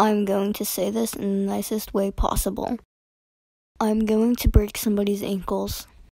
I'm going to say this in the nicest way possible. I'm going to break somebody's ankles.